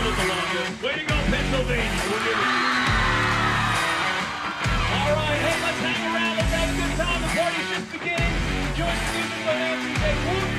Way to go, Pennsylvania. All right, hey, let's hang around. Let's have a good time. The party's just beginning. Enjoy the music on Nancy J.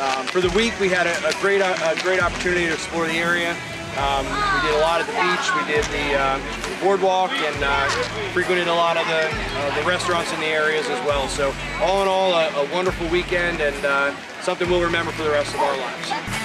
Um, for the week, we had a, a great uh, a great opportunity to explore the area. Um, we did a lot at the beach. We did the uh, boardwalk and uh, frequented a lot of the uh, the restaurants in the areas as well. So all in all, a, a wonderful weekend and uh, something we'll remember for the rest of our lives.